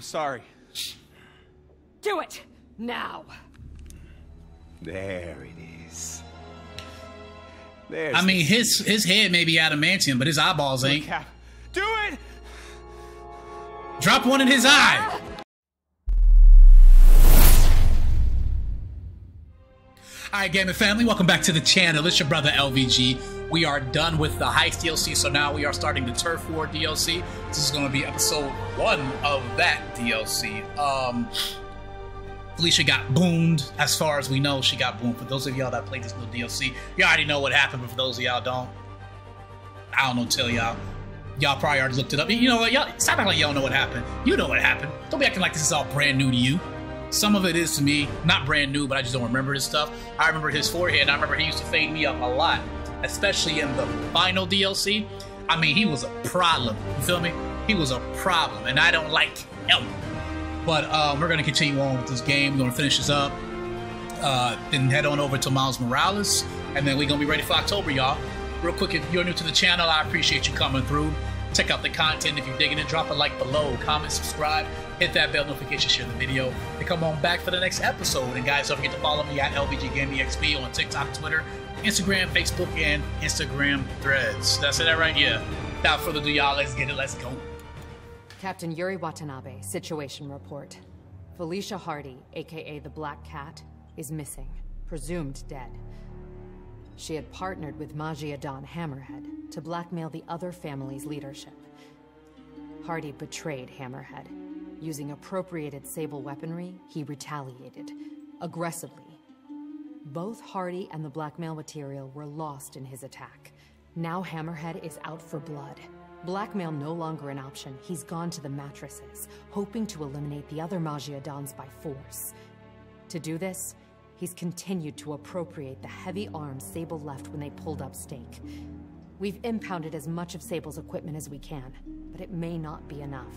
I'm sorry. Shh. Do it! Now! There it is. There's I mean, his his head may be adamantium, but his eyeballs ain't. Cap. Do it! Drop one in his eye. All right, gaming family, welcome back to the channel. It's your brother LVG. We are done with the Heist DLC, so now we are starting the Turf War DLC. This is going to be episode one of that DLC. Um, Felicia got boomed. As far as we know, she got boomed. For those of y'all that played this new DLC, you already know what happened. But for those of y'all don't, I don't know. Tell y'all. Y'all probably already looked it up. You know what? Y'all stop acting like y'all know what happened. You know what happened. Don't be acting like this is all brand new to you. Some of it is to me, not brand new, but I just don't remember this stuff. I remember his forehead. I remember he used to fade me up a lot, especially in the final DLC. I mean, he was a problem. You feel me? He was a problem, and I don't like him. But um, we're gonna continue on with this game. We're gonna finish this up. Uh, then head on over to Miles Morales, and then we're gonna be ready for October, y'all. Real quick, if you're new to the channel, I appreciate you coming through. Check out the content if you're digging it. Drop a like below, comment, subscribe, hit that bell notification, share the video, and come on back for the next episode. And guys, don't forget to follow me at LVG Gaming XP on TikTok, Twitter, Instagram, Facebook, and Instagram threads. That's it right here. Without further ado, y'all, let's get it. Let's go. Captain Yuri Watanabe, situation report. Felicia Hardy, aka the Black Cat, is missing, presumed dead. She had partnered with Maggia Don Hammerhead to blackmail the other family's leadership. Hardy betrayed Hammerhead. Using appropriated Sable weaponry, he retaliated, aggressively. Both Hardy and the blackmail material were lost in his attack. Now Hammerhead is out for blood. Blackmail no longer an option. He's gone to the mattresses, hoping to eliminate the other Maggia Dons by force. To do this, he's continued to appropriate the heavy arms Sable left when they pulled up stake. We've impounded as much of Sable's equipment as we can, but it may not be enough.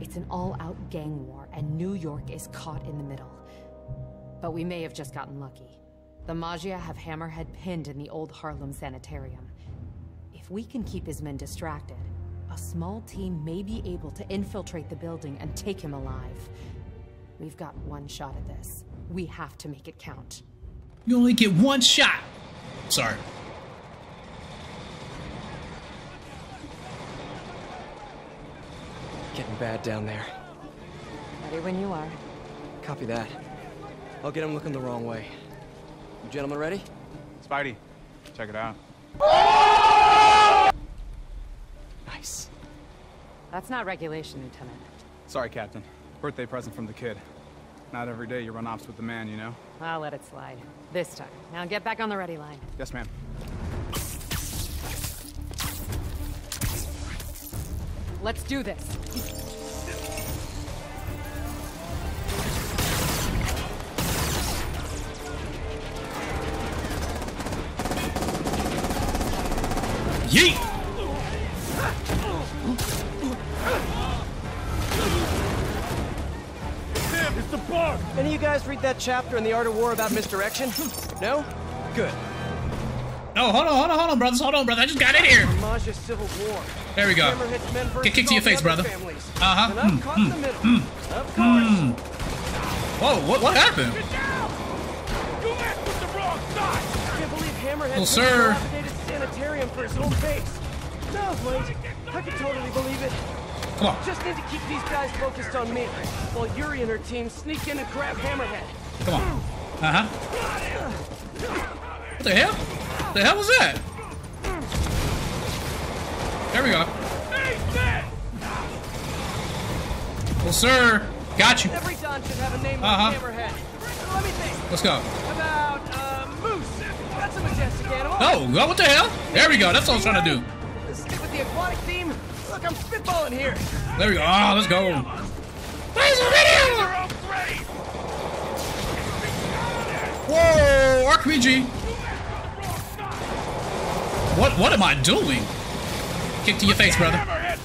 It's an all-out gang war, and New York is caught in the middle. But we may have just gotten lucky. The Maggia have Hammerhead pinned in the old Harlem Sanitarium. If we can keep his men distracted, a small team may be able to infiltrate the building and take him alive. We've got one shot at this. We have to make it count. You only get one shot. Sorry. Getting bad down there. Ready when you are. Copy that. I'll get him looking the wrong way. You gentlemen ready? Spidey, check it out. Nice. That's not regulation, Lieutenant. Sorry, Captain. Birthday present from the kid. Not every day you run ops with the man, you know? I'll let it slide. This time. Now get back on the ready line. Yes, ma'am. Let's do this. Yeet! Any of you guys read that chapter in The Art of War about misdirection? No? Good. No, hold on, hold on, hold on, brothers. Hold on, brother. I just got in here. Civil War. There we go. Hammerhead's men versus Get kicked to your face, brother. families. Uh-huh. And I'm Mm, caught in the middle. Of course. Whoa, what, what happened? I can't believe Hammerhead Well, sir. Sanitarium for his home base. No, wait. I can totally believe it. Come on, Just need to keep these guys focused on me, while Yuri and her team sneak in and grab Hammerhead. come on. Uh-huh. What the hell? What the hell was that? There we go. Well, sir. Got you. Every Don should have a name Uh-huh. Hammerhead. Let me think. Let's go. That's a majestic animal. Oh, well, what the hell? There we go. That's what I was trying to do. Let's stick with the aquatic theme. Look, I'm spitballing here. There we go. Ah, let's go. Where's the video? Whoa, RPG. What what am I doing? Kick to your face, brother. Hammerhead's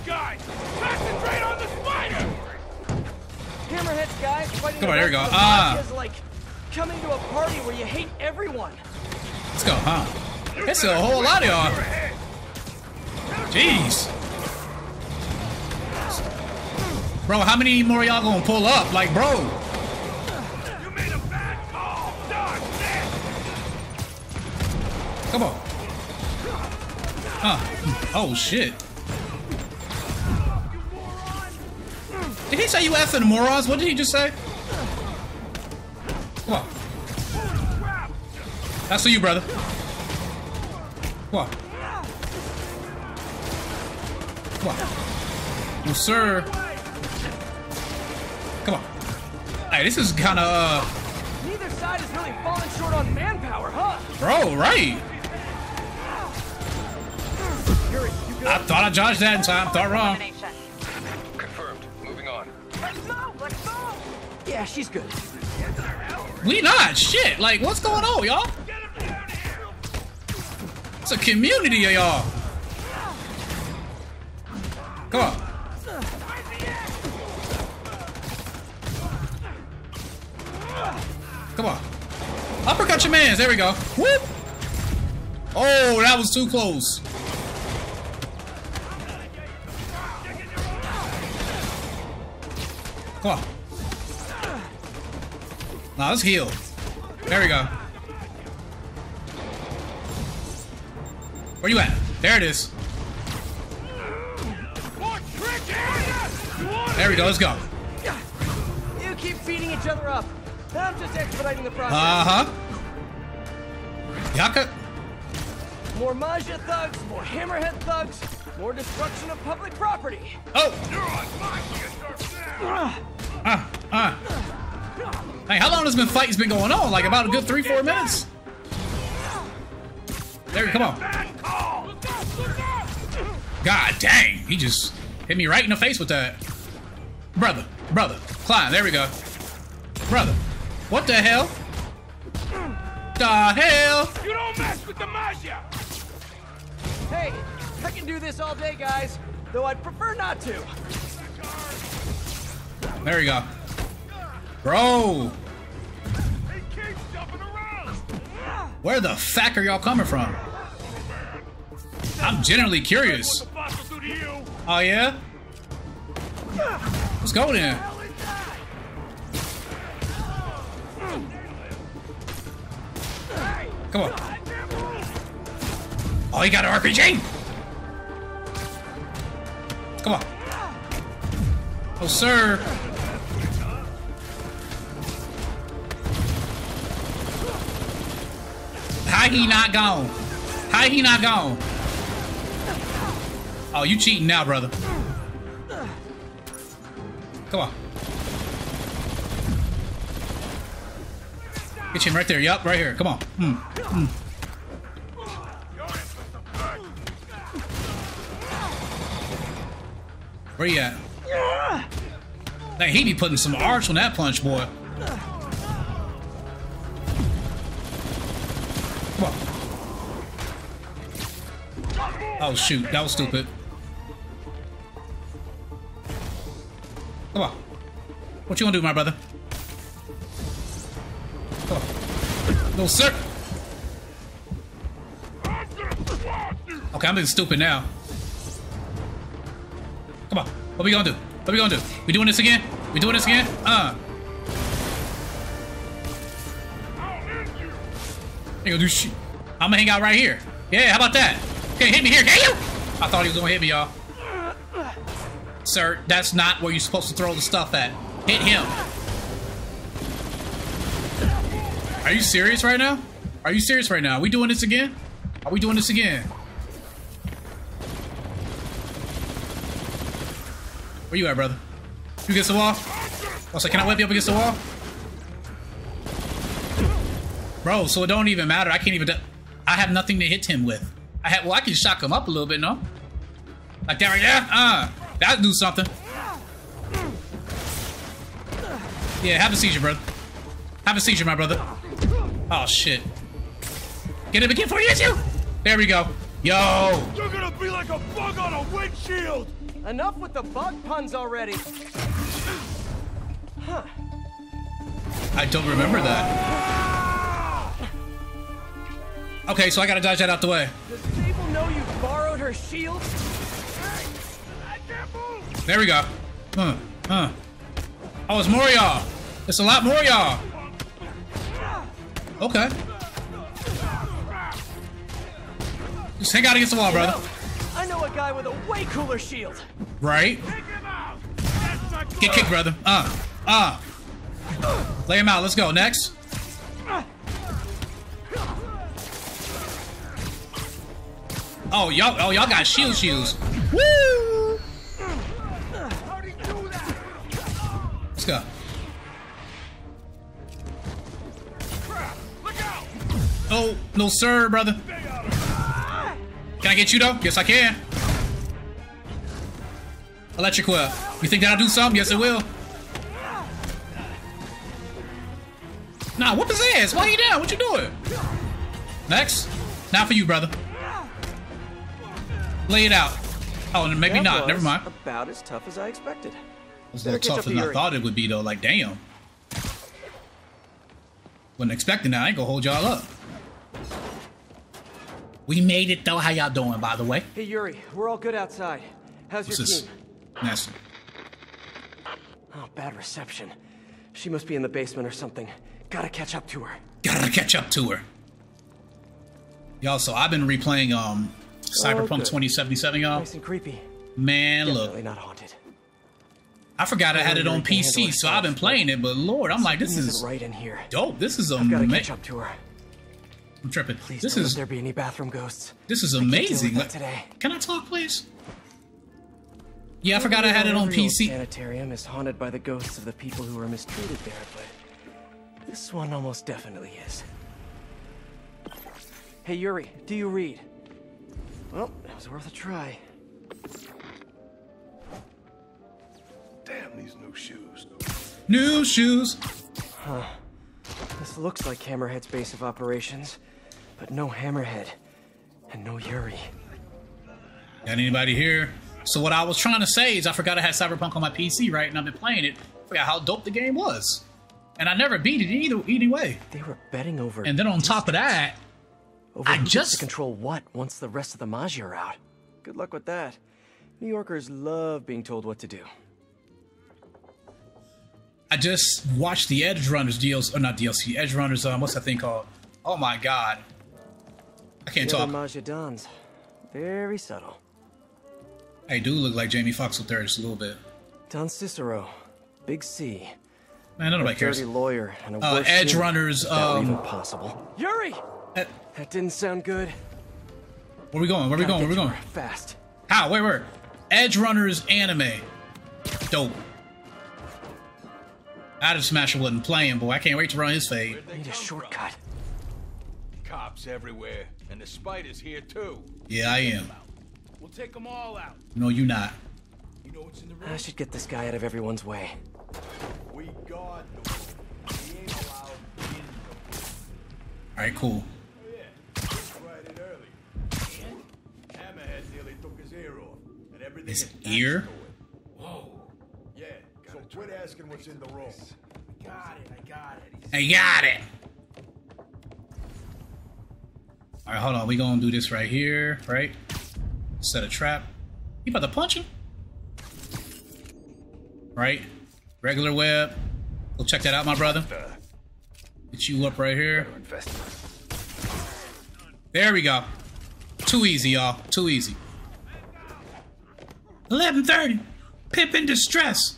guys Come on, the here we go. the Ah. Like coming to a party where you hate everyone. Let's go, huh? That's a whole lot of y'all. Jeez. Bro, how many more y'all gonna pull up? Like, bro. Come on. Huh. Oh, shit. Did he say you effing morons? What did he just say? That's for you, brother. Come on. Come. No, sir. Come on. Hey, this is kind of, uh, Neither side is really falling short on manpower, huh? bro, right? Yuri, you good? I thought I judged that in time. Thought wrong. Confirmed. Moving on. Yeah, she's good. We not. Shit. Like, what's going on, y'all? It's a community of y'all. Come on. Come on. Uppercut your mans. There we go. Whoop. Oh, that was too close. Come on. Now let's heal. There we go. Where you at? There it is. There we go. Let's go. You keep feeding each other up. I'm just expediting the process. Uh huh. Yaka. more Maggia thugs, more Hammerhead thugs, more destruction of public property. Oh. Uh. Uh. Hey, how long has been fighting's been going on? Like about a good three, four minutes. There, come on. God dang, he just hit me right in the face with that. Brother, brother, climb. There we go. Brother, what the hell? The hell? You don't mess with the Maggia! Hey, I can do this all day, guys. Though I'd prefer not to. There we go. Bro, He keeps jumping around! where the fuck are y'all coming from? I'm genuinely curious. Oh yeah? Let's go then. Come on. Oh, he got an RPG. Come on. Oh, sir. How he not gone? How he not gone? Oh, you cheating now, brother. Come on. Get him right there. Yup, right here. Come on. Hmm. Hmm. Where you at? Hey, he be putting some arch on that punch, boy. Come on. Oh shoot, that was stupid. What you gonna do, my brother? On. No, sir. Okay, I'm being stupid now. Come on. What we gonna do? What we gonna do? We doing this again? We doing this again? Uh. Ain't gonna do shit. I'm gonna hang out right here. Yeah, how about that? Okay, hit me here, can you? I thought he was gonna hit me, y'all. Sir, that's not where you're supposed to throw the stuff at. Hit him. Are you serious right now? Are you serious right now? Are we doing this again? Are we doing this again? Where you at, brother? You against the wall? Like, can I whip you up against the wall? Bro, so it don't even matter. I can't even. I have nothing to hit him with. I have. Well, I can shock him up a little bit, no? Like that right there. Uh, that'll do something. Yeah, have a seizure, brother. Have a seizure, my brother. Oh shit. Get him again for you, hits you. There we go. Yo. You're gonna be like a bug on a windshield! Enough with the bug puns already. Huh. I don't remember that. Okay, so I gotta dodge that out the way. Does Sable know you borrowed her shield? There we go. Huh. Huh. Oh, it's more y'all. It's a lot more y'all. Okay. Just hang out against the wall, brother. I know a guy with a way cooler shield. Right? Get kicked, brother. Uh. Uh. Lay him out. Let's go. Next. Oh, y'all oh y'all got shield shields. Woo! Let's go. Oh, no sir, brother. Can I get you though? Yes, I can. Electric whip. You think that'll do something? Yes, it will. Nah, whoop his ass. Why you down? What you doing? Next. Not for you, brother. Lay it out. Oh, and maybe That not. Never mind. About as tough as I expected. It was a Better little catch up tougher to than I thought it would be, though. Like, damn. Wasn't expecting that. I ain't gonna hold y'all up. We made it, though. How y'all doing, by the way? Hey Yuri, we're all good outside. How's What's your this? team? Nasty. Oh, bad reception. She must be in the basement or something. Gotta catch up to her. Gotta catch up to her. Y'all, so I've been replaying um Cyberpunk good. 2077, y'all. Nice and creepy. Man, look. Definitely not haunted. I forgot I had it on PC, so I've been playing it, but Lord, I'm like, this is right in here. dope. This is I've gotta catch amazing. up to her. I'm tripping. Please This is there be any bathroom ghosts. this is can't deal with amazing. Like, today. Can I talk, please? Yeah, I forgot I had it on PC. Sanitarium is haunted by the ghosts of the people who were mistreated there, but this one almost definitely is. Hey Yuri, do you read? Well, it was worth a try. Damn these new shoes. New shoes. This looks like Hammerhead's base of operations, but no Hammerhead and no Yuri. Got anybody here? So what I was trying to say is I forgot I had Cyberpunk on my PC, right? And I've been playing it. Forgot how dope the game was. And I never beat it either anyway. They were betting over. And then on top of that, over I just- to control what once the rest of the Maggia are out. Good luck with that. New Yorkers love being told what to do. I just watched the Edge Runners DLC, or not DLC, Edge Runners, um, what's that thing called? Oh my god. I can't The other talk. Maggia Dons, very subtle. I do look like Jamie Foxx with there just a little bit. Don Cicero, Big C, Man, nobody a cares. dirty lawyer, and a Uh, worse Edge Runners, if that were um, even possible. Yuri, Eh, that didn't sound good. Where we going? Where we going? Where we going? Fast. How? Wait, where? Edge Runners anime. Dope. Adam Smasher wasn't playing, boy. I can't wait to run his fade. Need a shortcut. Cops everywhere, and the spider's here too. Yeah, I am. We'll take them all out. No, you not. You know what's in the room? I should get this guy out of everyone's way. We guard the room. We ain't allowed in the room. Alright, cool. Oh yeah, tried it early. Hammerhead nearly took his ear off, and everything His attached ear? to quit asking what's in the room. I got it. I got it. I got it. Alright, hold on. We gonna do this right here, right? Set a trap. You about to punch him? Right? Regular web. Go check that out, my brother. Get you up right here. There we go. Too easy, y'all. Too easy. 1130. Pip in distress.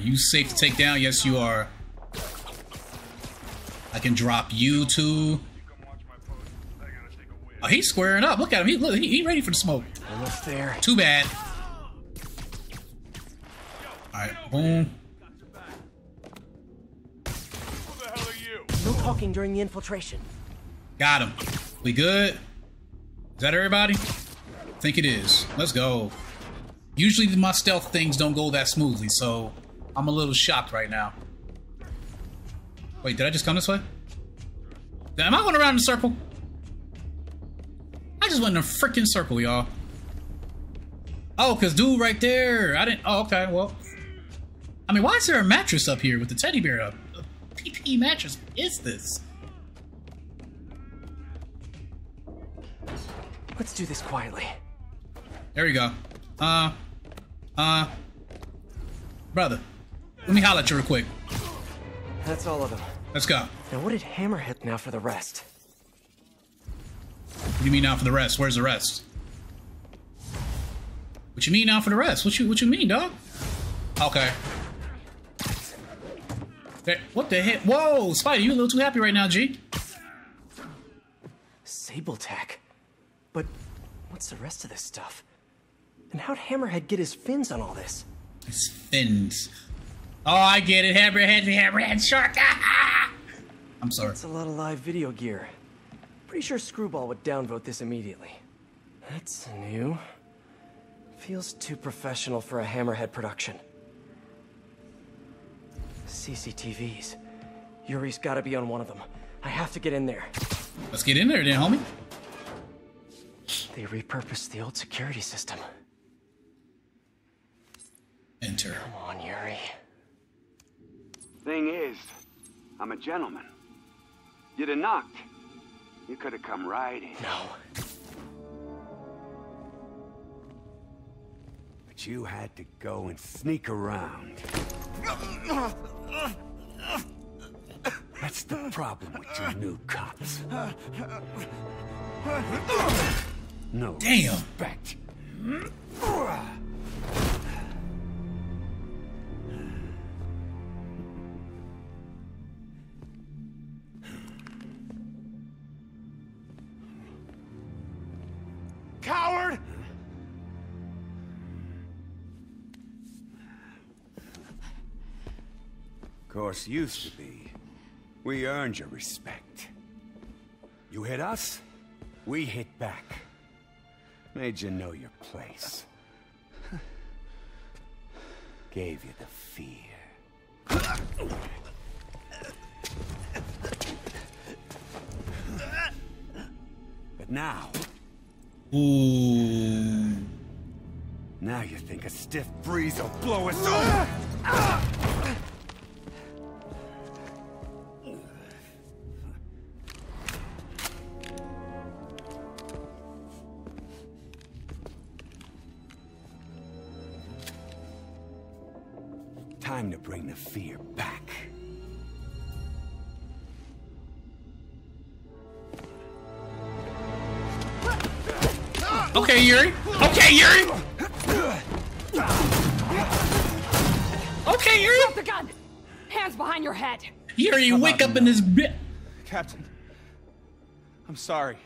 You safe to take down? Yes, you are. I can drop you too. Oh, he's squaring up. Look at him. He look. He, he ready for the smoke. Almost there. Too bad. All right, boom. Who the hell are you? No talking during the infiltration. Got him. We good? Is that everybody? I think it is. Let's go. Usually my stealth things don't go that smoothly, so I'm a little shocked right now. Wait, did I just come this way? Am I going around in a circle? I just went in a freaking circle, y'all. Oh, cause dude right there. I didn't. Oh, okay. Well, I mean, why is there a mattress up here with the teddy bear up? A PP mattress is this? Let's do this quietly. There we go. Uh, uh, brother, let me holler at you real quick. That's all of them. Let's go. Now, what did Hammerhead now for the rest? What do you mean now for the rest? Where's the rest? What you mean now for the rest? What you what you mean, dog? Okay. What the heck? Whoa, Spidey, you a little too happy right now, G. Sable tech. But what's the rest of this stuff? And how'd Hammerhead get his fins on all this? His fins. Oh, I get it. Hammerhead, hammerhead, shark. Ah! I'm sorry. That's a lot of live video gear. Pretty sure Screwball would downvote this immediately. That's new. Feels too professional for a Hammerhead production. CCTVs. Yuri's gotta be on one of them. I have to get in there. Let's get in there then, homie. They repurposed the old security system. Enter. Come on, Yuri. Thing is, I'm a gentleman. You'd have knocked. You could have come right in. No. But you had to go and sneak around. That's the problem with you new cops. No Damn. respect. Course, used to be. We earned your respect. You hit us, we hit back. Made you know your place. Gave you the fear. But now, now you think a stiff breeze will blow us over? Ah! Ah! The gun! Hands behind your head! Yuri, you wake up in this bit. Captain. I'm sorry.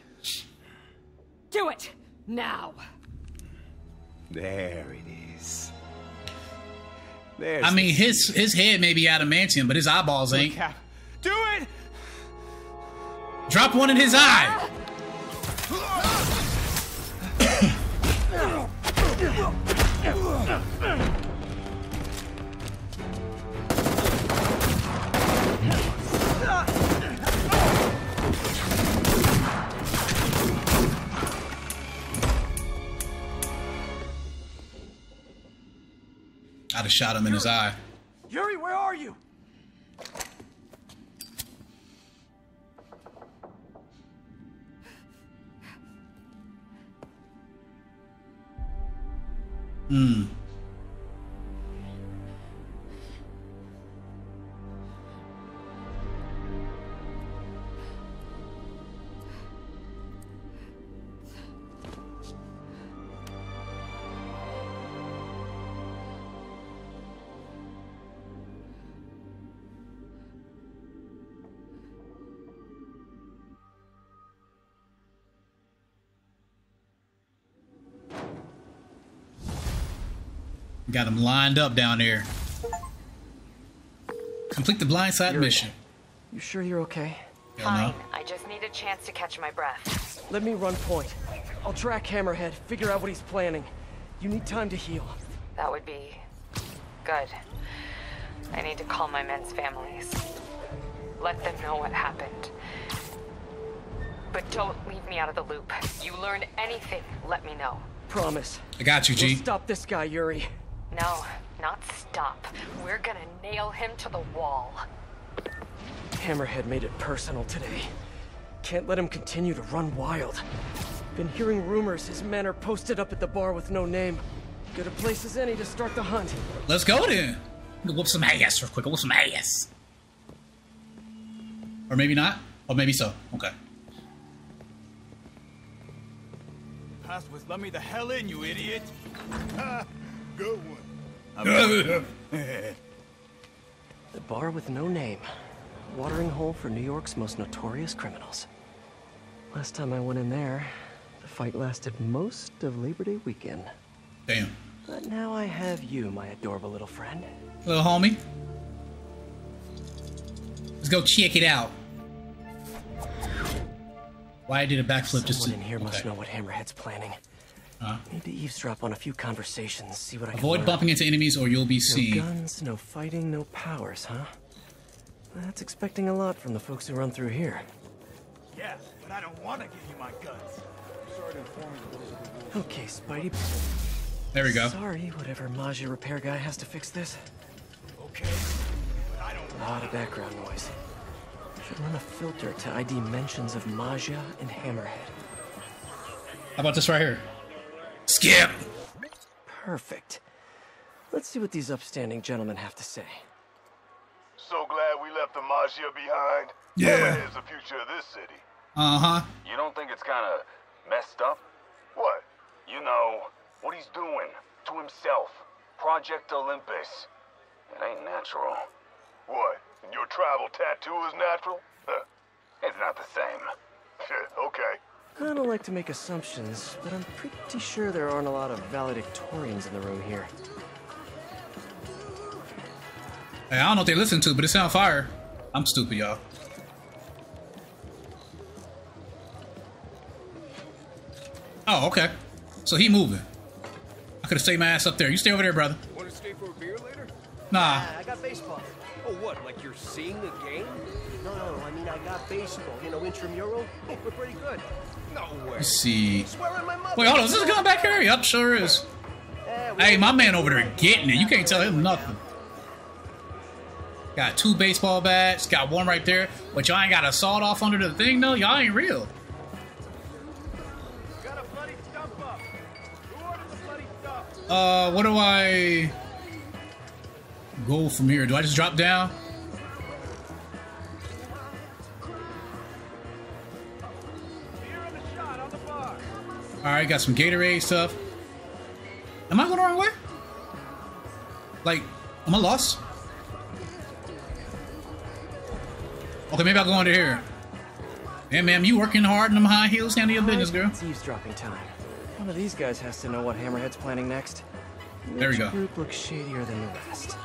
Do it! Now! There it is. There's I mean, his his head may be adamantium, but his eyeballs ain't. Cap. Do it! Drop one in his eye. I'd have shot him in his eye. Yuri, where are you? Hmm. Got him lined up down there. Complete the blindside Yuri. mission. You sure you're okay? Hell no. Fine. I just need a chance to catch my breath. Let me run point. I'll track Hammerhead, figure out what he's planning. You need time to heal. That would be good. I need to call my men's families. Let them know what happened. But don't leave me out of the loop. You learn anything, let me know. Promise. I got you, We'll G. stop this guy, Yuri. No, not stop. We're gonna nail him to the wall. Hammerhead made it personal today. Can't let him continue to run wild. Been hearing rumors his men are posted up at the bar with no name. Good a place as any to start the hunt. Let's go then. Whoop some ass real quick. Whoop some ass. Or maybe not. Or maybe so. Okay. Passwords, let me the hell in, you idiot! Good one. The bar with no name. Watering hole for New York's most notorious criminals. Last time I went in there, the fight lasted most of Labor Day weekend. Damn. But now I have you, my adorable little friend. Little homie. Let's go check it out. Why I did a backflip just to Someone in here must know what Hammerhead's planning. Uh, Need to eavesdrop on a few conversations, see what I can avoid learn. bumping into enemies or you'll be No seen. guns, no fighting, no powers, huh? That's expecting a lot from the folks who run through here. Yeah, but I don't want to give you my guns. Sorry to inform you, those are the rules. Okay, Spidey. There we go. Sorry, whatever Maggia repair guy has to fix this. Okay, but I don't A lot of background noise. Should run a filter to ID mentions of Maggia and Hammerhead. How about this right here? Skip. Perfect. Let's see what these upstanding gentlemen have to say. So glad we left the Maggia behind. Yeah. Hammerhead's the future of this city. Uh huh. You don't think it's kind of messed up? What? You know, what he's doing to himself. Project Olympus. It ain't natural. What? Your tribal tattoo is natural? Huh. It's not the same. okay. I don't like to make assumptions, but I'm pretty sure there aren't a lot of valedictorians in the room here. Hey, I don't know what they listen to, but it sound fire. I'm stupid, y'all. Oh, okay. So he moving. I could have stayed my ass up there. You stay over there, brother. Want to stay for a beer later? Nah. I got baseball. Oh, what? Like you're seeing the game? No, no, I mean I got baseball. You know, intramural. We're pretty good. Let's see. Swear on my mother. Wait, hold on. Is this going back here? Yup, sure is. Hey, my man over there getting it. You can't tell him nothing. Got two baseball bats. Got one right there. But y'all ain't got a sawed off under the thing, though? Y'all ain't real. Got a bloody stump up. Who ordered the bloody stuff? Uh, what do I go from here? Do I just drop down? All right, got some Gatorade stuff. Am I going the wrong way? Like, am I lost? Okay, maybe I'll go under here. Hey, ma'am, you working hard in them high heels? Handle your business, girl. It's eavesdropping time. One of these guys has to know what Hammerhead's planning next. There we Which go. group looks shadier than the rest?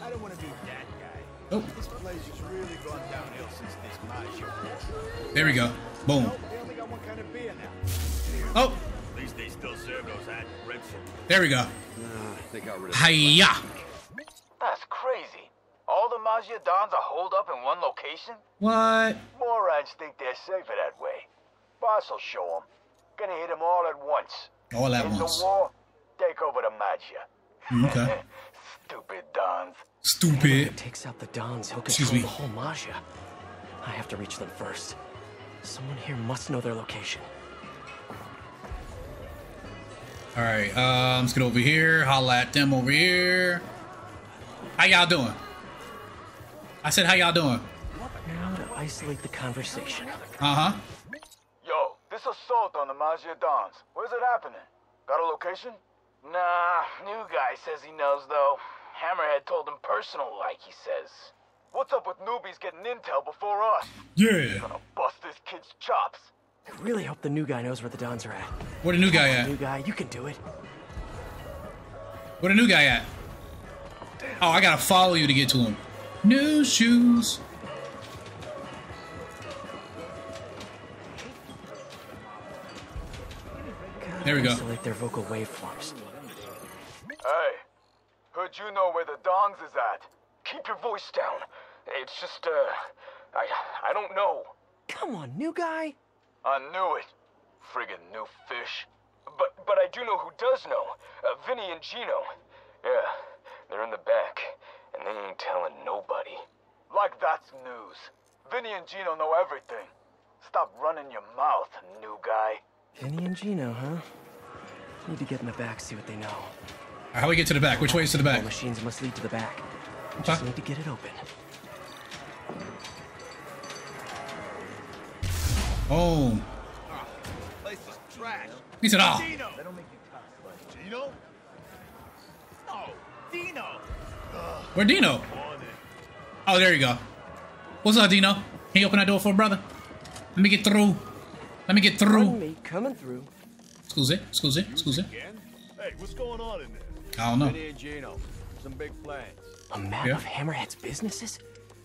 I don't want to be that guy. Oh, This place has really gone downhill since this Maggia there we go. Boom. They only got one kind of beer now. Oh, At least they still serve those ad Redson. there we go. Nah, they got rid of Hiya. That's crazy. All the Maggia Dons are holed up in one location? What? Morons think they're safer that way. Boss will show them. Gonna hit them all at once. All at In once. the war, take over the Maggia. Mm, Okay. Stupid Dons. Stupid. Takes out the Dons, he'll Excuse control me. the whole Maggia. I have to reach them first. Someone here must know their location. All right, uh, let's get over here. Holla at them over here. How y'all doing? I said, how y'all doing? Now to isolate the conversation. Uh huh. Yo, this assault on the Maggia Dons. Where's it happening? Got a location? Nah, new guy says he knows though. Hammerhead told him personal, like he says. What's up with newbies getting intel before us? Yeah. Gonna bust this kid's chops. I really hope the new guy knows where the Dons are at. Where the new guy at? New guy, you can do it. Where the new guy at? Oh, I gotta follow you to get to him. New shoes. Gotta There we go. Isolate their vocal waveforms. Hey, heard you know where the Dons is at. Keep your voice down. It's just, uh, I, I don't know. Come on, new guy. I knew it. Friggin' new fish. But, but I do know who does know. Uh, Vinny and Gino. Yeah, they're in the back, and they ain't telling nobody. Like that's news. Vinny and Gino know everything. Stop running your mouth, new guy. Vinny and Gino, huh? Need to get in the back, see what they know. How do we get to the back? Which way is to the back? All machines must lead to the back. Okay. Just need to get it open. Oh. Place is trash. He said, oh. Dino. They don't make you cuss, but Dino? No, Dino. Where Dino? Oh, there you go. What's up, Dino? Can you open that door for a brother? Let me get through. Let me get through. me, coming through. Excuse it. Excuse it. Excuse it. Hey, what's going on in there? I don't know. Vinny and Gino. Some big plans. A map Yeah. of Hammerhead's businesses?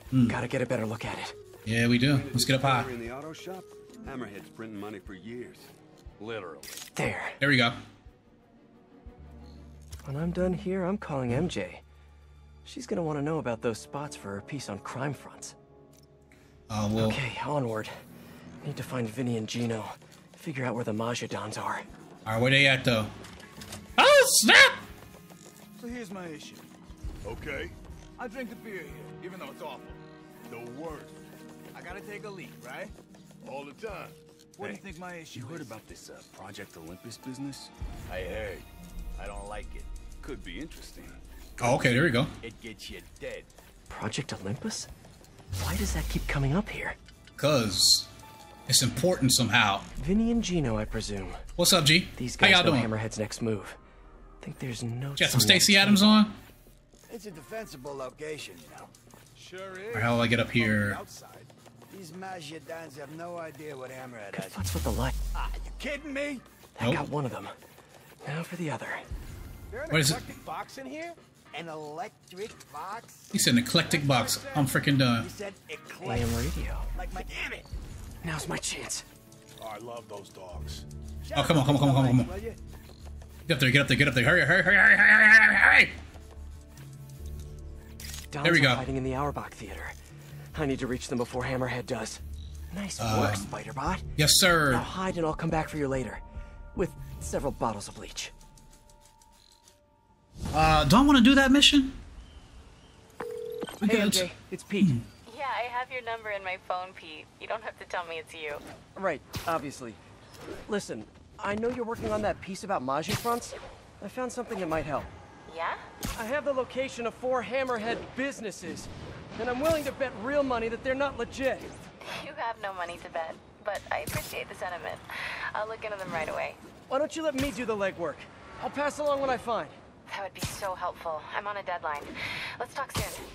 Hmm. Gotta get a better look at it. Yeah, we do. Let's get up high. In the auto shop, Hammerhead's printing money for years. Literally. There. There we go. When I'm done here, I'm calling MJ. She's gonna want to know about those spots for her piece on crime fronts. Uh, well, Okay, onward. Need to find Vinny and Gino. Figure out where the Maggia Dons are. all right, where they at though? Oh snap! So here's my issue. Okay. I drink the beer here, even though it's awful. The worst. I gotta take a leak, right? All the time. What do you think my issue You heard is? about this uh, Project Olympus business? I heard. I don't like it. Could be interesting. Oh, okay, there we go. It gets you dead. Project Olympus? Why does that keep coming up here? Cause it's important somehow. Vinny and Gino, I presume. What's up, G? These How guys y'all know doing? Hammerhead's next move. I Think there's no. You got some Stacy Adams on? It's a defensible location, you know. Sure Or how do I get up here? Outside. These Maggia Dons have no idea what Hammerhead has. What's with the light? Ah, you kidding me? I Nope. got one of them. Now for the other. There an What is it? electric box in here? An electric box? He said an eclectic box. I'm freaking done. He said eclectic. AM radio. Like my damn it. Now's my chance. I love those dogs. Oh, come on, come on, come on, come on, come on. Get up there, get up there, get up there. Hurry, hurry, hurry, hurry, hurry, hurry, hurry. Dons There we go. hiding in the Auerbach Theater. I need to reach them before Hammerhead does. Nice Um, work, Spiderbot. Yes, sir. Now hide and I'll come back for you later. With several bottles of bleach. Uh, don't want to do that mission? Hey, Because- MJ, it's Pete. Yeah, I have your number in my phone, Pete. You don't have to tell me it's you. Right, obviously. Listen, I know you're working on that piece about Maggia fronts. I found something that might help. Yeah? I have the location of four Hammerhead businesses, and I'm willing to bet real money that they're not legit. You have no money to bet, but I appreciate the sentiment. I'll look into them right away. Why don't you let me do the legwork? I'll pass along what I find. That would be so helpful. I'm on a deadline. Let's talk soon.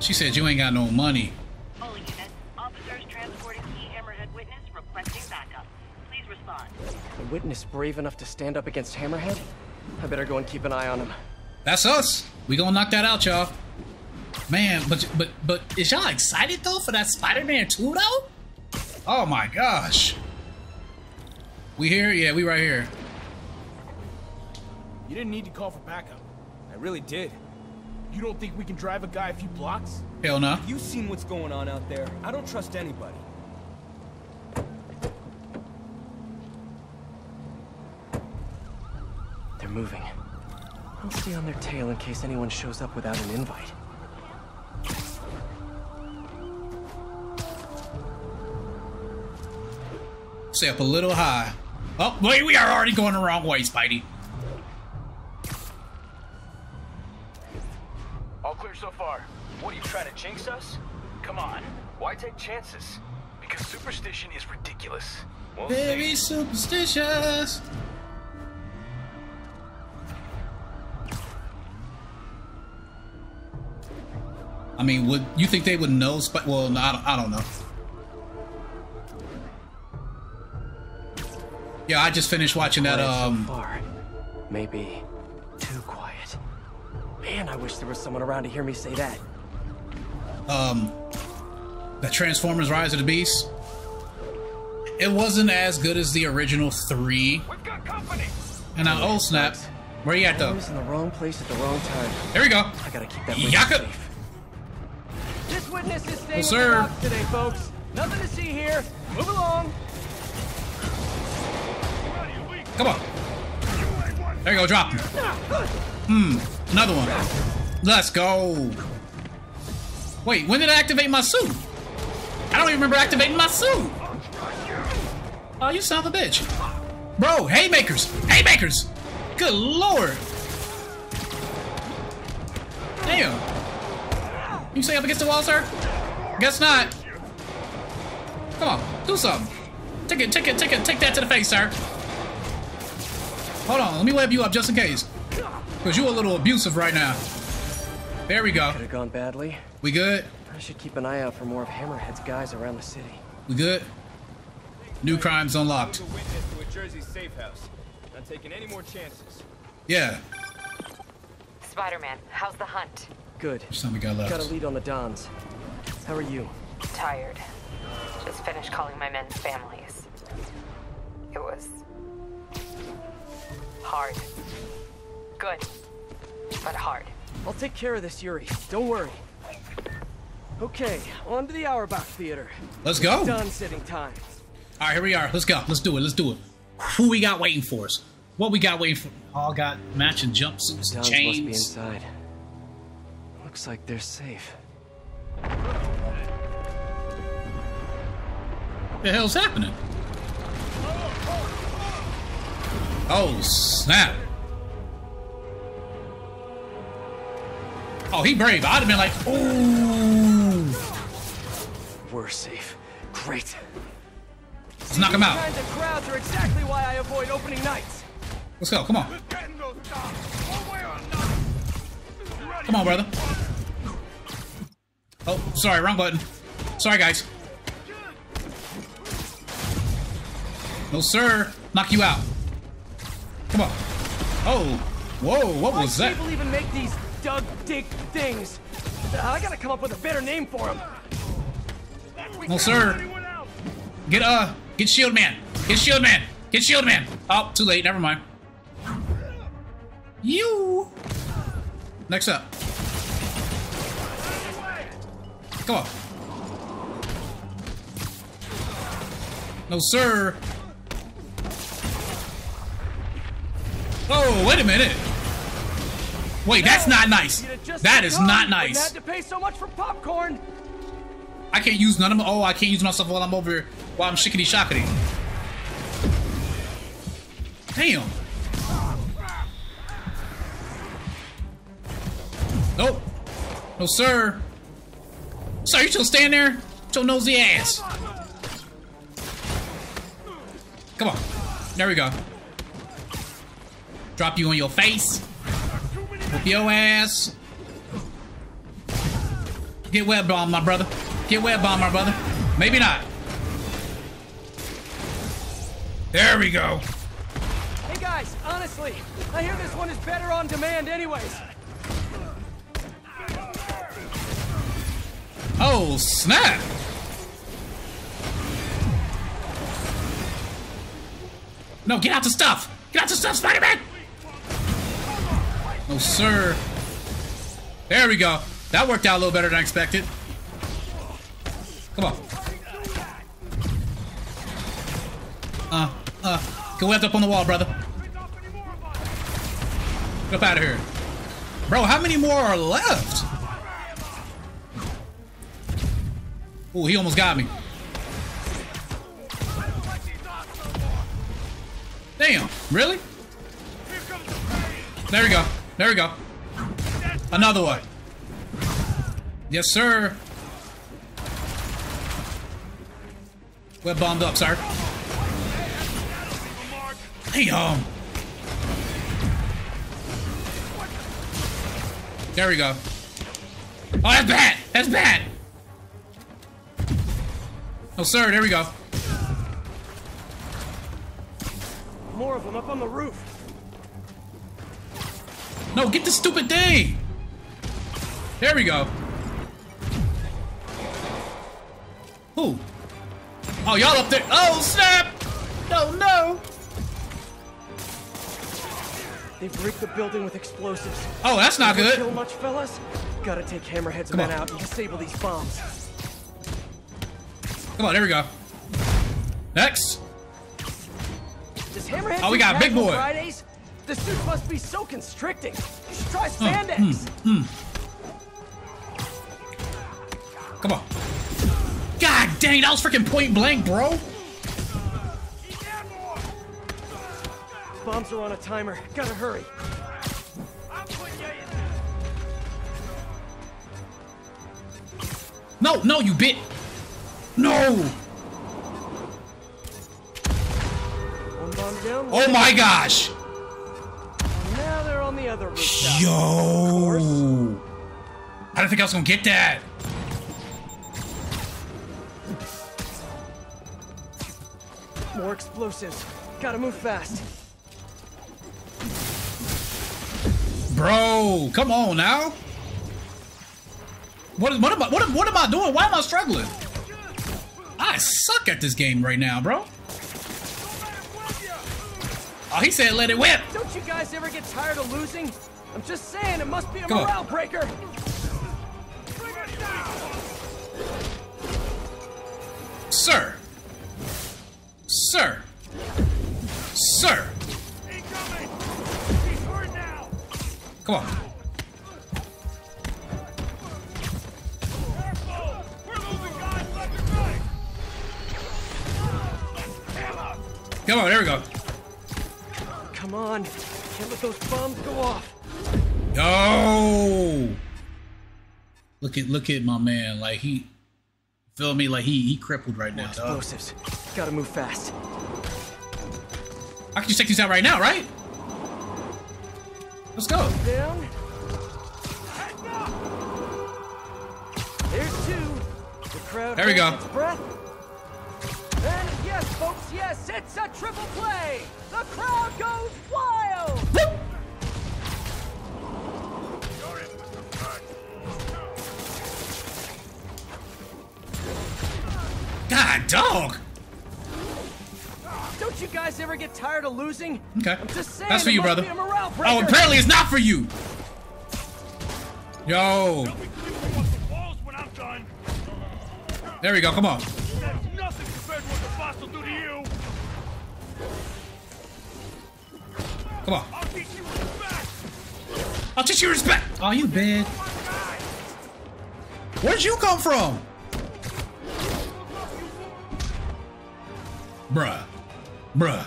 She said you ain't got no money. All units, officers transporting key Hammerhead witness requesting backup. Please respond. A witness brave enough to stand up against Hammerhead? I better go and keep an eye on him. That's us. We gonna knock that out, y'all. Man, but but but is y'all excited though for that Spider-Man 2 though? Oh my gosh. We here? Yeah, we right here. You didn't need to call for backup. I really did. You don't think we can drive a guy a few blocks? Hell no. You've seen what's going on out there. I don't trust anybody. They're moving. I'll stay on their tail in case anyone shows up without an invite. Stay up a little high. Oh, wait, we are already going the wrong way, Spidey. All clear so far. What are you trying to jinx us? Come on. Why take chances? Because superstition is ridiculous. We'll Very see. superstitious. I mean, would you think they would know? Sp- well, no, I don't, I don't know. Yeah, I just finished watching that. Quiet so Um, far. Maybe too quiet. Man, I wish there was someone around to hear me say that. um, the Transformers: Rise of the Beast. It wasn't as good as the original three. And now, oh snap! Where you at I though? was in the wrong place at the wrong time. There we go. I gotta keep that witness Yaka. safe. This witness is staying Yes, sir. today, folks. Nothing to see here. Move along. Come on. There you go. Drop him. Hmm. Another one. Let's go. Wait, when did I activate my suit? I don't even remember activating my suit. Oh, you son of a bitch. Bro, haymakers! Haymakers! Good lord! Damn. You stay up against the wall, sir? Guess not. Come on, do something. Take it, take it, take it, take that to the face, sir. Hold on, let me web you up just in case. Because you're a little abusive right now. There we go. Could have gone badly. We good? I should keep an eye out for more of Hammerhead's guys around the city. We good? New crimes unlocked. To witness to a Jersey safe house. Not taking any more chances. Yeah. Spider-Man, how's the hunt? Good. Just time we got left. Got a lead on the Dons. How are you? Tired. Just finished calling my men's families. It was... hard. Good. But hard. I'll take care of this, Yuri. Don't worry. Okay, on to the Auerbach Theater. Let's go. Done sitting time. All right, here we are. Let's go. Let's do it. Let's do it. Who we got waiting for us? What we got waiting for? All got matching jumpsuits, Dons chains. must be inside. Looks like they're safe. the hell's happening? Oh, snap. Oh, he brave. I'd have been like, ooh. We're safe. Great. Let's knock him out. Kinds of crowds are exactly why I avoid opening nights. Let's go. Come on. Come on, brother. Oh, sorry. Wrong button. Sorry, guys. No, sir. Knock you out. Come on. Oh. Whoa, what Why was that? people even make these dug dig things? I gotta come up with a better name for them. No, sir. Get, uh, get Shield Man. Get Shield Man. Get Shield Man. Oh, too late. Never mind. You. Next up. Come on. No, sir. Oh, wait a minute. Wait, that's not nice. That is not nice. have to pay so much for popcorn. I can't use none of them. Oh, I can't use myself while I'm over here, while I'm shickety shockety. Damn. Nope. No, sir. Sir, you still stand there? With your nosy ass. Come on. There we go. Drop you on your face. Whoop your ass. Get web bomb, my brother. Get web bomb, my brother. Maybe not. There we go. Hey guys, honestly, I hear this one is better on demand anyways. Oh, snap. No, get out the stuff. Get out the stuff, Spider-Man. No, sir. There we go. That worked out a little better than I expected. Come on. Uh, uh, go left up on the wall, brother. Get up out of here. Bro, how many more are left? Oh, he almost got me. Damn, really? There we go. There we go. Another one. Yes, sir. We're bombed up, sir. Damn. Um. There we go. Oh, that's bad. That's bad. Oh, sir, there we go. More of them up on the roof. No, get the stupid thing. There we go. Who? Oh, y'all up there. Oh, snap. No, no. They've rigged the building with explosives. Oh, that's not good. Kill much, fellas? Gotta take Hammerhead's Come men on. out and disable these bombs. Come on, there we go. Next. Does Hammerhead Oh, we got Big Boy. Fridays? The suits must be so constricting. You should try spandex. hmm, hmm. Come on. God Dang, that was freaking point blank, bro. Bombs are on a timer. Gotta hurry. No, no, you bit. No. One bomb down. Oh my gosh. Now they're on the other rooftop. Yo. I don't think I was gonna get that. More explosives. Gotta move fast. Bro, come on now. What, what am I what, am- what am I doing? Why am I struggling? I suck at this game right now, bro. Oh, he said let it whip. Don't you guys ever get tired of losing? I'm just saying, it must be a Come on. morale breaker. Sir. Sir. Sir. Come on. Come on, there we go. Come on. Can't let those bombs go off. Yo! Look at look at my man. Like he feel me, like he he crippled right now. dog. Explosives. Gotta move fast. I can just take these out right now, right? Let's go. Down. There's two. The crowd There we go. breath. And yes, folks, yes, it's a triple play. The crowd goes wild. God, dog. Don't you guys ever get tired of losing? Okay. I'm just saying. That's for you, brother. Be a morale Oh, apparently it's not for you. Yo. There we go. Come on. Come on. I'll teach you respect. I'll teach you respect. Oh, you bad. Where'd you come from? Bruh. Bruh.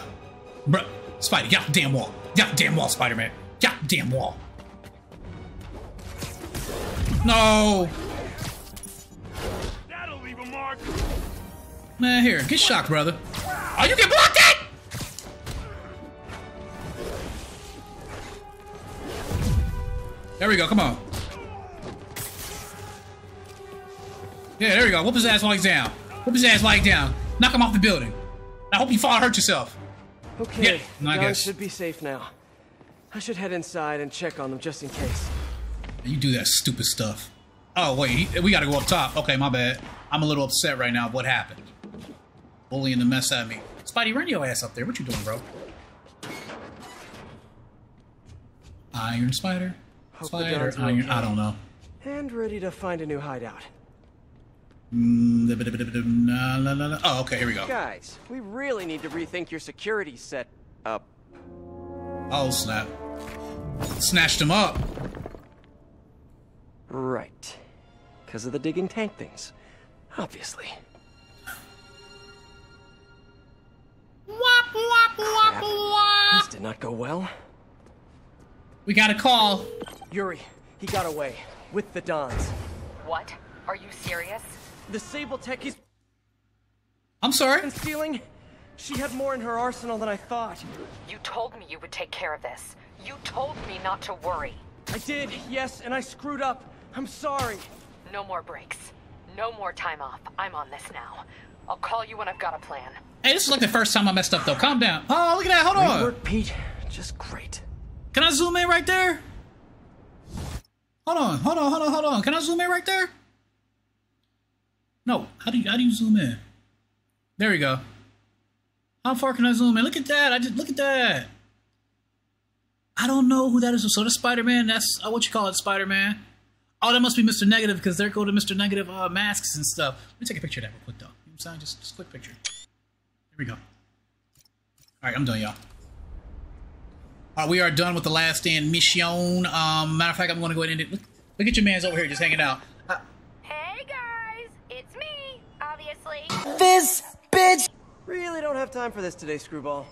Bruh. Spidey, get off the damn wall. Get off the damn wall, Spider-Man. Get off the damn wall. No. That'll leave a mark. Man, here, get shocked, brother. Oh, you can block it! There we go, come on. Yeah, there we go. Whoop his ass while he's down. Whoop his ass while he's down. Knock him off the building. I hope you fall and hurt yourself. Okay, Yeah, I guess. should be safe now. I should head inside and check on them just in case. You do that stupid stuff. Oh, wait, he- we gotta go up top. Okay, my bad. I'm a little upset right now. What happened? Bullying the mess out of me. Spidey, run your ass up there. What you doing, bro? Iron Spider? Hope Spider, Dons are Iron, okay. I don't know. And ready to find a new hideout. Oh, okay, here we go. Guys, we really need to rethink your security set up. Oh, snap. Snatched him up. Right. Because of the digging tank things. Obviously. This did not go well. We got a call. Yuri, he got away. With the Dons. What? Are you serious? The Sable Tech he's I'm sorry? been stealing? She had more in her arsenal than I thought. You told me you would take care of this. You told me not to worry. I did, yes, and I screwed up. I'm sorry. No more breaks. No more time off. I'm on this now. I'll call you when I've got a plan. Hey, this is like the first time I messed up, though. Calm down. Oh, look at that. Hold Great on. work, Pete. Just great. Can I zoom in right there? Hold on, hold on, hold on, hold on. Can I zoom in right there? No. How do you how do you zoom in? There we go. How far can I zoom in? Look at that. I just look at that. I don't know who that is. So the Spider-Man, that's uh, what you call it, Spider-Man. Oh, that must be Mr. Negative because there go to Mr. Negative uh, masks and stuff. Let me take a picture of that real quick though. You know what I'm saying? Just, just quick picture. Here we go. All right, I'm done, y'all. All right, we are done with the last stand mission. Um, matter of fact, I'm going to go ahead and end it. Look, look at your man's over here just hanging out. Uh, Hey guys, it's me, obviously. this, bitch! Really don't have time for this today, Screwball.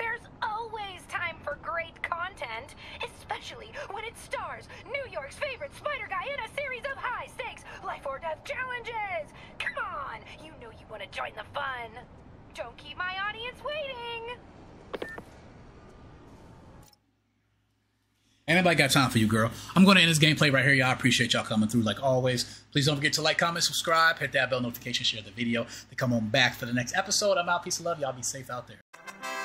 There's always time for great content, especially when it stars New York's favorite spider guy in a series of high stakes life or death challenges. Come on, you know you want to join the fun. Don't keep my audience waiting. Ain't nobody got time for you, girl. I'm going to end this gameplay right here. Y'all appreciate y'all coming through like always. Please don't forget to like, comment, subscribe, hit that bell notification, share the video to come on back for the next episode. I'm out. Peace and love. Y'all be safe out there.